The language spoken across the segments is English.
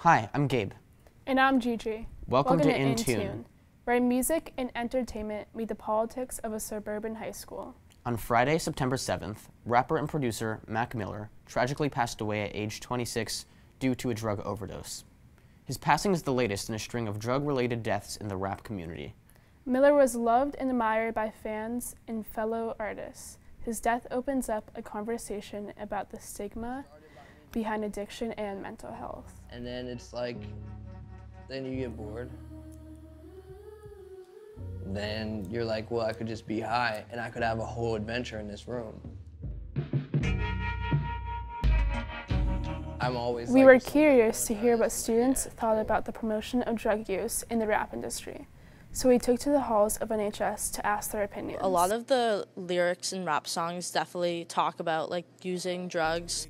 Hi, I'm Gabe. And I'm Gigi. Welcome, to, In Tune. where music and entertainment meet the politics of a suburban high school. On Friday, September 7th, rapper and producer Mac Miller tragically passed away at age 26 due to a drug overdose. His passing is the latest in a string of drug related deaths in the rap community. Miller was loved and admired by fans and fellow artists. His death opens up a conversation about the stigma behind addiction and mental health. And then it's like, then you get bored. Then you're like, well, I could just be high and I could have a whole adventure in this room. I'm always We like, were curious to hear what students thought about the promotion of drug use in the rap industry. So we took to the halls of NHS to ask their opinions. A lot of the lyrics in rap songs definitely talk about like using drugs.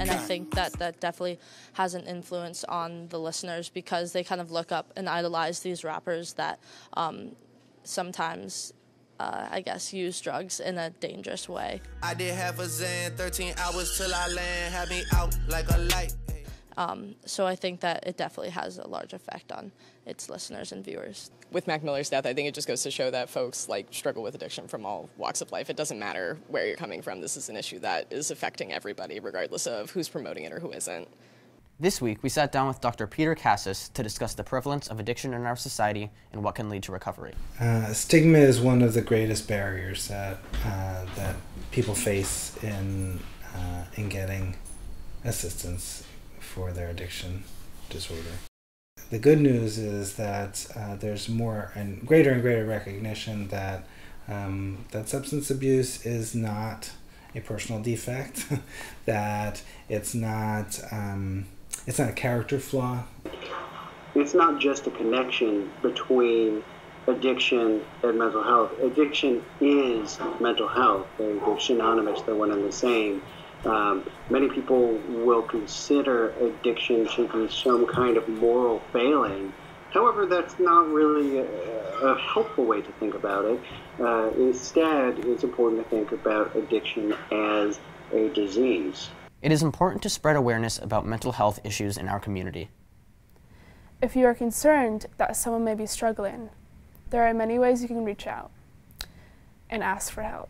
And I think that that definitely has an influence on the listeners because they kind of look up and idolize these rappers that um, sometimes uh, I guess, use drugs in a dangerous way. I did have a Xan, 13 hours till I land, had me out like a light. Um, so I think that it definitely has a large effect on its listeners and viewers. With Mac Miller's death, I think it just goes to show that folks like struggle with addiction from all walks of life. It doesn't matter where you're coming from. This is an issue that is affecting everybody, regardless of who's promoting it or who isn't. This week, we sat down with Dr. Peter Cassis to discuss the prevalence of addiction in our society and what can lead to recovery. Uh, stigma is one of the greatest barriers that uh, that people face in uh, in getting assistance for their addiction disorder. The good news is that uh, there's more and greater and greater recognition that um, that substance abuse is not a personal defect, that it's not. Um, it's not a character flaw. It's not just a connection between addiction and mental health. Addiction is mental health. They're, they're synonymous. They're one and the same. Um, many people will consider addiction to be some kind of moral failing. However, that's not really a, a helpful way to think about it. Uh, instead, it's important to think about addiction as a disease. It is important to spread awareness about mental health issues in our community. If you are concerned that someone may be struggling, there are many ways you can reach out and ask for help.